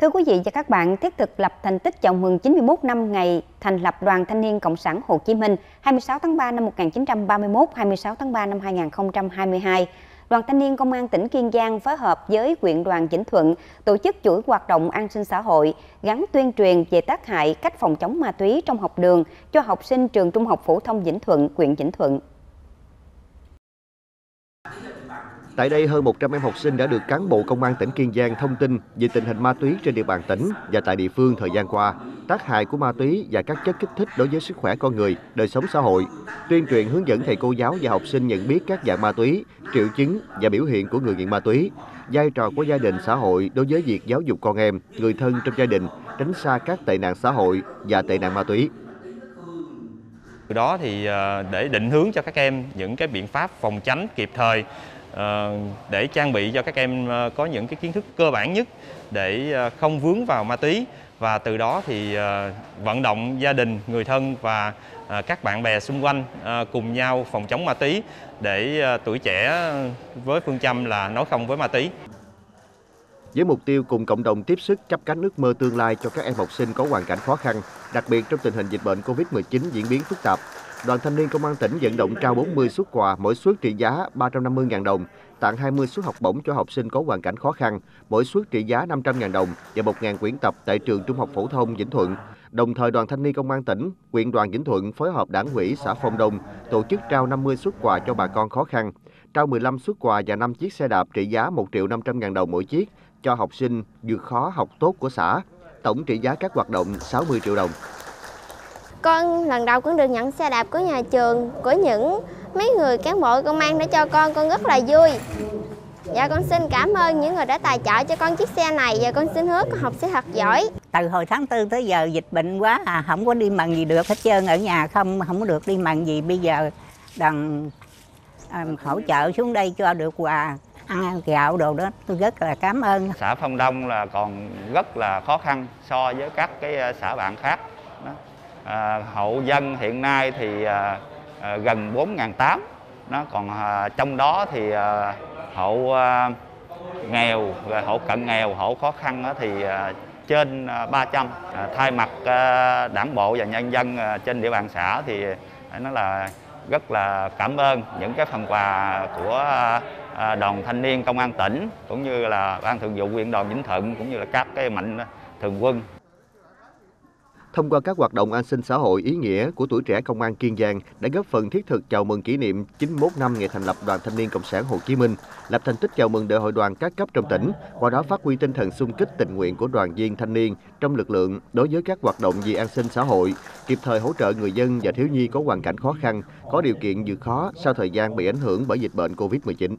Thưa quý vị và các bạn, thiết thực lập thành tích chào mừng 91 năm ngày thành lập Đoàn Thanh niên Cộng sản Hồ Chí Minh 26 tháng 3 năm 1931, 26 tháng 3 năm 2022. Đoàn Thanh niên Công an tỉnh Kiên Giang phối hợp với huyện đoàn Vĩnh Thuận tổ chức chuỗi hoạt động an sinh xã hội gắn tuyên truyền về tác hại cách phòng chống ma túy trong học đường cho học sinh trường Trung học phổ thông Vĩnh Thuận, huyện Vĩnh Thuận. Tại đây, hơn 100 em học sinh đã được cán bộ công an tỉnh Kiên Giang thông tin về tình hình ma túy trên địa bàn tỉnh và tại địa phương thời gian qua, tác hại của ma túy và các chất kích thích đối với sức khỏe con người, đời sống xã hội, tuyên truyền hướng dẫn thầy cô giáo và học sinh nhận biết các dạng ma túy, triệu chứng và biểu hiện của người nghiện ma túy, vai trò của gia đình xã hội đối với việc giáo dục con em, người thân trong gia đình, tránh xa các tệ nạn xã hội và tệ nạn ma túy. Từ đó thì à, để định hướng cho các em những cái biện pháp phòng tránh kịp thời Ờ, để trang bị cho các em ờ, có những cái kiến thức cơ bản nhất để ờ, không vướng vào ma túy và từ đó thì vận động gia đình, người thân và các bạn bè xung quanh cùng nhau phòng chống ma túy để tuổi trẻ với phương châm là nói không với ma túy. Với mục tiêu cùng cộng đồng tiếp sức chấp cánh ước mơ tương lai cho các em học sinh có hoàn cảnh khó khăn, đặc biệt trong tình hình dịch bệnh Covid-19 diễn biến phức tạp, Đoàn Thanh niên Công an tỉnh vận động trao 40 suất quà, mỗi suất trị giá 350.000 đồng, tặng 20 suất học bổng cho học sinh có hoàn cảnh khó khăn, mỗi suất trị giá 500.000 đồng và 1.000 quyển tập tại trường Trung học phổ thông Vĩnh Thuận. Đồng thời, Đoàn Thanh niên Công an tỉnh, huyện đoàn Vĩnh Thuận phối hợp đảng ủy xã Phong Đông tổ chức trao 50 suất quà cho bà con khó khăn, trao 15 suất quà và 5 chiếc xe đạp trị giá 1 triệu 500 000 đồng mỗi chiếc cho học sinh vượt khó học tốt của xã. Tổng trị giá các hoạt động 60 triệu đồng. Con lần đầu cũng được nhận xe đạp của nhà trường, của những mấy người cán bộ công an đã cho con, con rất là vui. Dạ con xin cảm ơn những người đã tài trợ cho con chiếc xe này và con xin hứa con học sẽ thật giỏi. Từ hồi tháng tư tới giờ dịch bệnh quá à, không có đi mần gì được hết trơn ở nhà không không có được đi mần gì bây giờ đằng à, hỗ trợ xuống đây cho được quà ăn gạo đồ đó tôi rất là cảm ơn. Xã Phong Đông là còn rất là khó khăn so với các cái à, xã bạn khác. Đó à, hộ dân hiện nay thì à, à, gần 4.800 nó còn à, trong đó thì à, hộ à, nghèo à, rồi hộ cận nghèo hộ khó khăn đó thì à, trên à, 300 à, thay mặt à, đảng bộ và nhân dân à, trên địa bàn xã thì à, nó là rất là cảm ơn những cái phần quà của à, đoàn thanh niên công an tỉnh cũng như là ban thường vụ huyện đoàn Vĩnh Thuận cũng như là các cái mạnh thường quân. Thông qua các hoạt động an sinh xã hội ý nghĩa của tuổi trẻ công an Kiên Giang đã góp phần thiết thực chào mừng kỷ niệm 91 năm ngày thành lập Đoàn Thanh niên Cộng sản Hồ Chí Minh, lập thành tích chào mừng đại hội đoàn các cấp trong tỉnh, qua đó phát huy tinh thần xung kích tình nguyện của đoàn viên thanh niên trong lực lượng đối với các hoạt động vì an sinh xã hội, kịp thời hỗ trợ người dân và thiếu nhi có hoàn cảnh khó khăn, có điều kiện vượt khó sau thời gian bị ảnh hưởng bởi dịch bệnh Covid-19.